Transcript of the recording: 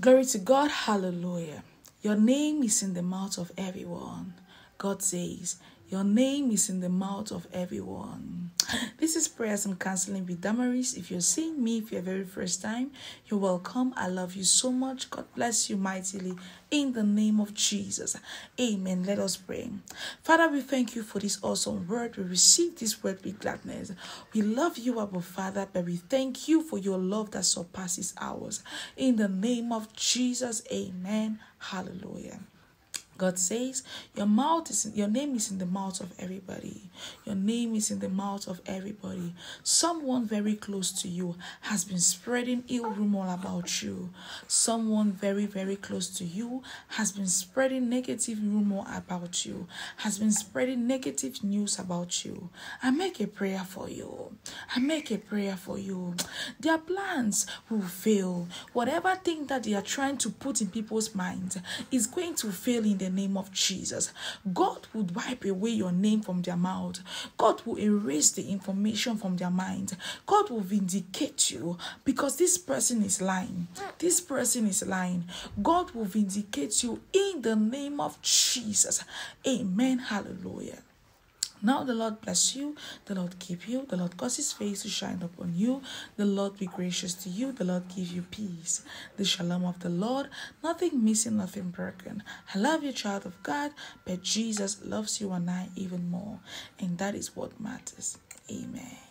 Glory to God. Hallelujah. Your name is in the mouth of everyone. God says, Your name is in the mouth of everyone. This is Prayers and Counseling with Damaris. If you're seeing me for your very first time, you're welcome. I love you so much. God bless you mightily in the name of Jesus. Amen. Let us pray. Father, we thank you for this awesome word. We receive this word with gladness. We love you, Abba Father, but we thank you for your love that surpasses ours. In the name of Jesus, amen. Hallelujah. God says, Your mouth is in, your name is in the mouth of everybody. Your name is in the mouth of everybody. Someone very close to you has been spreading ill rumor about you. Someone very, very close to you has been spreading negative rumor about you, has been spreading negative news about you. I make a prayer for you. I make a prayer for you. Their plans will fail. Whatever thing that they are trying to put in people's minds is going to fail in name of Jesus. God would wipe away your name from their mouth. God will erase the information from their mind. God will vindicate you because this person is lying. This person is lying. God will vindicate you in the name of Jesus. Amen. Hallelujah. Now the Lord bless you, the Lord keep you, the Lord cause his face to shine upon you, the Lord be gracious to you, the Lord give you peace. The shalom of the Lord, nothing missing, nothing broken. I love you, child of God, but Jesus loves you and I even more. And that is what matters. Amen.